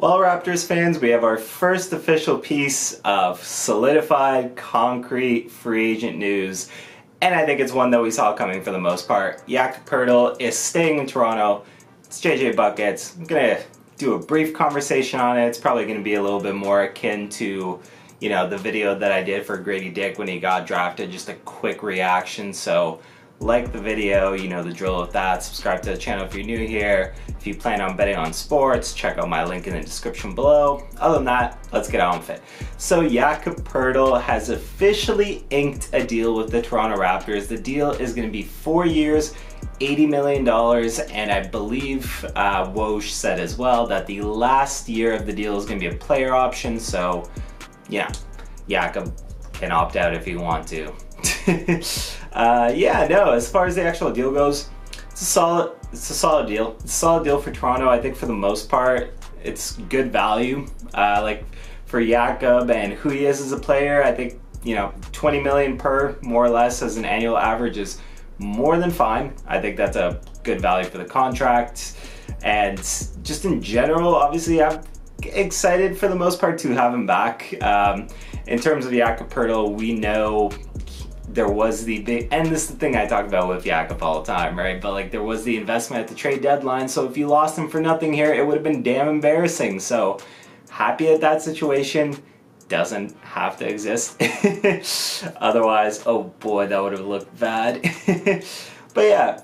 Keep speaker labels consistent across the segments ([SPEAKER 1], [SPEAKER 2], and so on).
[SPEAKER 1] Well, Raptors fans, we have our first official piece of solidified, concrete free agent news. And I think it's one that we saw coming for the most part. Jakob Poeltl is staying in Toronto. It's JJ Buckets. I'm going to do a brief conversation on it. It's probably going to be a little bit more akin to, you know, the video that I did for Gradey Dick when he got drafted. Just a quick reaction. So like the video, you know the drill with that. Subscribe to the channel if you're new here. If you plan on betting on sports, check out my link in the description below. Other than that, let's get on with it. So Jakob Poeltl has officially inked a deal with the Toronto Raptors. The deal is going to be four years, $80 million, and I believe uh, Woj said as well that the last year of the deal is going to be a player option, so yeah, Jakob can opt out if you want to. uh, yeah, no, as far as the actual deal goes, it's a solid, it's a solid deal. It's a solid deal for Toronto. I think for the most part, it's good value. Uh, like for Jakob and who he is as a player, I think you know 20 million per more or less as an annual average is more than fine. I think that's a good value for the contract. And just in general, obviously, I'm excited for the most part to have him back. Um, in terms of Jakob Poeltl, we know there was the big, and this is the thing I talk about with Jakob all the time, right? But like there was the investment at the trade deadline, so if you lost him for nothing here, it would have been damn embarrassing. So happy at that situation doesn't have to exist. Otherwise, oh boy, that would have looked bad. but yeah,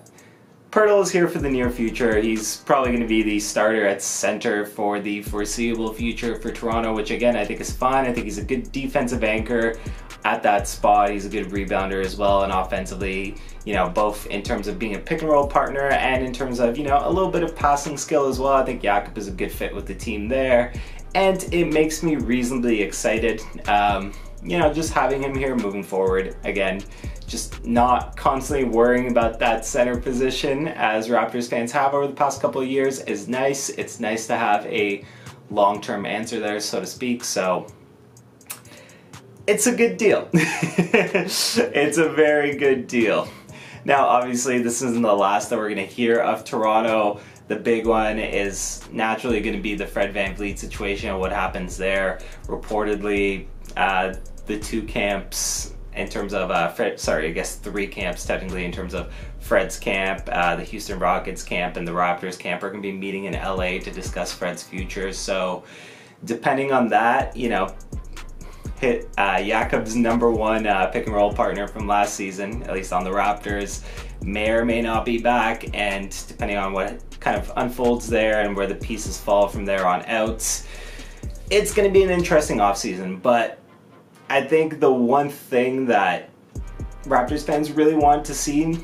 [SPEAKER 1] Poeltl is here for the near future. He's probably going to be the starter at center for the foreseeable future for Toronto, which again, I think is fine. I think he's a good defensive anchor at that spot. He's a good rebounder as well, and offensively, you know, both in terms of being a pick and roll partner and in terms of, you know, a little bit of passing skill as well. I think Jakob is a good fit with the team there, and it makes me reasonably excited. Um, you know, just having him here moving forward again, just not constantly worrying about that center position as Raptors fans have over the past couple of years is nice. It's nice to have a long-term answer there, so to speak. So it's a good deal. it's a very good deal. Now, obviously, this isn't the last that we're going to hear of Toronto. The big one is naturally going to be the Fred VanVleet situation and what happens there. Reportedly, uh, the two camps in terms of uh, Fred, sorry, I guess three camps technically in terms of Fred's camp, uh, the Houston Rockets camp, and the Raptors camp are going to be meeting in LA to discuss Fred's future. So, depending on that, you know, hit uh, Jakob's number one uh, pick and roll partner from last season, at least on the Raptors, may or may not be back, and depending on what kind of unfolds there and where the pieces fall from there on out, it's going to be an interesting offseason. But I think the one thing that Raptors fans really want to see,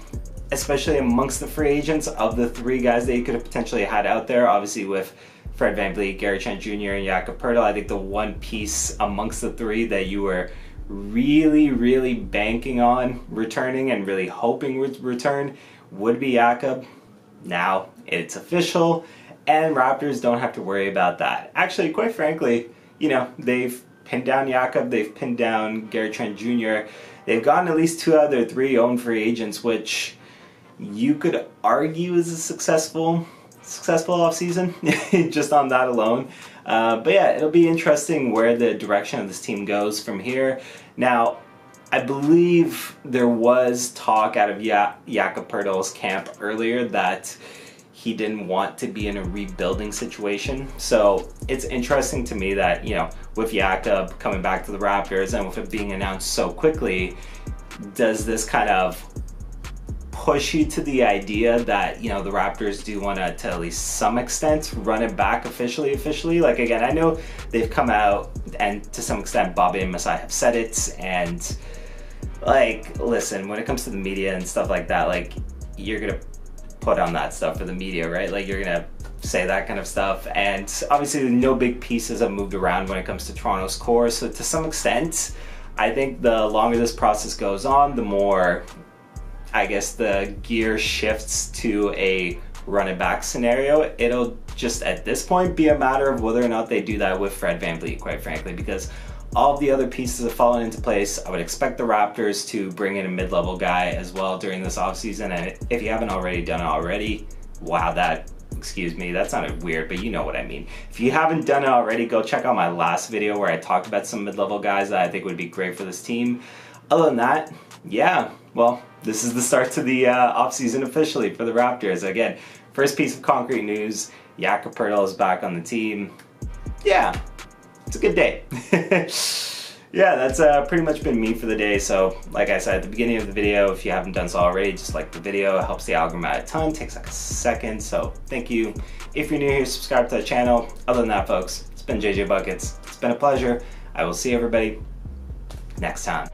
[SPEAKER 1] especially amongst the free agents of the three guys that you could have potentially had out there, obviously with Fred Van VanVleet, Gary Trent Jr., and Jakob Poeltl. I think the one piece amongst the three that you were really, really banking on returning and really hoping would return would be Jakob. Now it's official, and Raptors don't have to worry about that. Actually, quite frankly, you know, they've pinned down Jakob, they've pinned down Gary Trent Jr., they've gotten at least two other three own free agents, which you could argue is a successful successful offseason just on that alone. Uh, but yeah, it'll be interesting where the direction of this team goes from here. Now, I believe there was talk out of ja- Jakob Poeltl's camp earlier that he didn't want to be in a rebuilding situation. So it's interesting to me that, you know, with Jakob coming back to the Raptors and with it being announced so quickly, does this kind of push you to the idea that you know the Raptors do want to, to at least some extent run it back officially. Officially, like again, I know they've come out and to some extent Bobby and Masai have said it, and like listen, when it comes to the media and stuff like that, like you're gonna put on that stuff for the media, right? Like you're gonna say that kind of stuff. And obviously, no big pieces have moved around when it comes to Toronto's core. So to some extent, I think the longer this process goes on, the more I guess the gear shifts to a run it back scenario, it'll just at this point be a matter of whether or not they do that with Fred VanVleet, quite frankly, because all the other pieces have fallen into place. I would expect the Raptors to bring in a mid level guy as well during this offseason. And if you haven't already done it already, wow, that excuse me, that sounded weird, but you know what I mean. If you haven't done it already, go check out my last video where I talked about some mid-level guys that I think would be great for this team. Other than that, yeah, well, this is the start to the uh, offseason officially for the Raptors. Again, first piece of concrete news, Jakob Poeltl is back on the team. Yeah, it's a good day. yeah, that's uh, pretty much been me for the day. So, like I said at the beginning of the video, if you haven't done so already, just like the video. It helps the algorithm out a ton. Takes like a second. So, thank you. If you're new here, subscribe to the channel. Other than that, folks, it's been JJ Buckets. It's been a pleasure. I will see everybody next time.